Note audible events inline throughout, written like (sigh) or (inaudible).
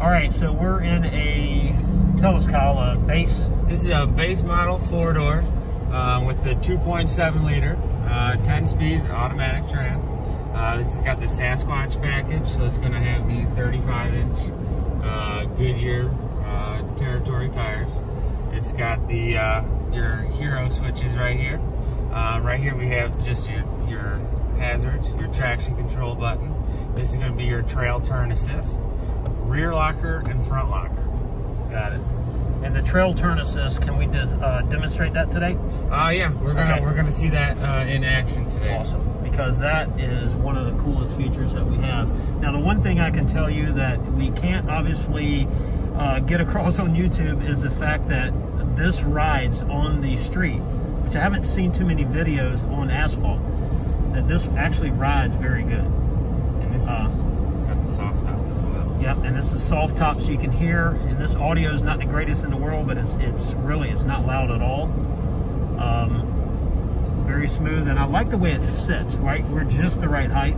All right, so we're in a, tell us Kyle, a base. This is a base model four door uh, with the 2.7 liter, uh, 10 speed automatic trans. Uh, this has got the Sasquatch package, so it's going to have the 35 inch uh, Goodyear uh, territory tires. It's got the uh, your hero switches right here. right here we have just your, your hazards, your traction control button. This is going to be your trail turn assist rear locker and front locker. Got it. And the trail turn assist, can we uh, demonstrate that today? Uh, yeah, we're gonna okay. we're gonna see that uh, in action today. Awesome, because that is one of the coolest features that we have. Now, the one thing I can tell you that we can't obviously uh, get (laughs) across on YouTube is the fact that this rides on the street, which I haven't seen too many videos on asphalt. That this actually rides very good. And this uh, is Yep, and this is soft top so you can hear, and this audio is not the greatest in the world, but it's it's really, it's not loud at all. Um, it's very smooth, and I like the way it sits, right? We're just the right height.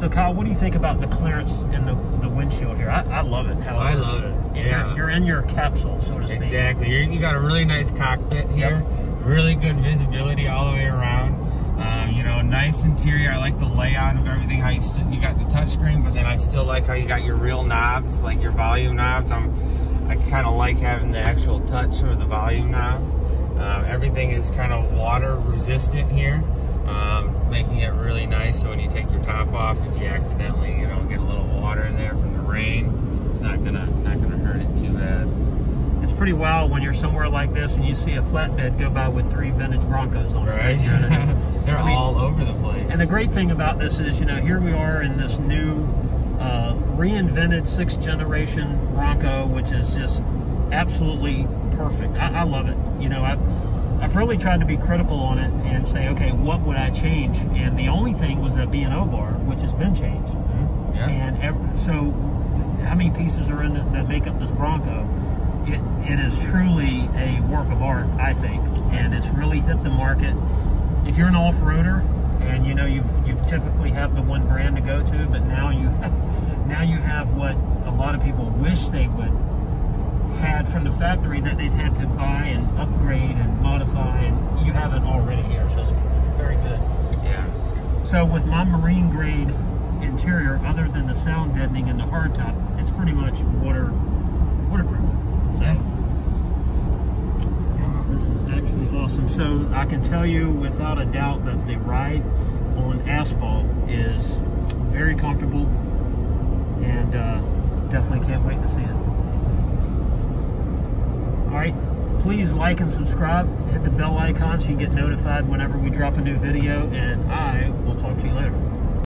So Kyle, what do you think about the clearance in the, the windshield here? I, I love it. How I love it. Yeah. You're, you're, in your capsule, so to speak. Exactly. You're, you got a really nice cockpit here. Yep. Really good visibility all the way around. Um, you know, nice interior. I like the layout of everything. How you you got the touchscreen, but then I still like how you got your real knobs, like your volume knobs. I'm I kind of like having the actual touch or the volume knob. Uh, everything is kind of water resistant here, um, making it really nice. So when you take your top off, if you accidentally, you know, get a little water in there from the rain, it's not gonna not gonna hurt it too bad It's pretty wild when you're somewhere like this and you see a flatbed go by with three vintage Broncos on it. Right. They're I mean, all over the place. And the great thing about this is, you know, here we are in this new uh, reinvented sixth generation Bronco, which is just absolutely perfect. I, I love it. You know, I've I've really tried to be critical on it and say, okay, what would I change? And the only thing was that B&O bar, which has been changed. Mm-hmm. Yeah. And every, so, how many pieces are in it that make up this Bronco? it, it is truly a work of art, I think, and it's really hit the market. If you're an off-roader and you know you've you've typically have the one brand to go to, but now you (laughs) now you have what a lot of people wish they would had from the factory that they've had to buy and upgrade and modify, and you have it already here, so it's very good. Yeah. So with my marine grade interior, other than the sound deadening and the hardtop, it's pretty much water waterproof. This is awesome. So I can tell you without a doubt that the ride on asphalt is very comfortable and uh, definitely can't wait to see it. All right, please like and subscribe. Hit the bell icon so you get notified whenever we drop a new video and I will talk to you later.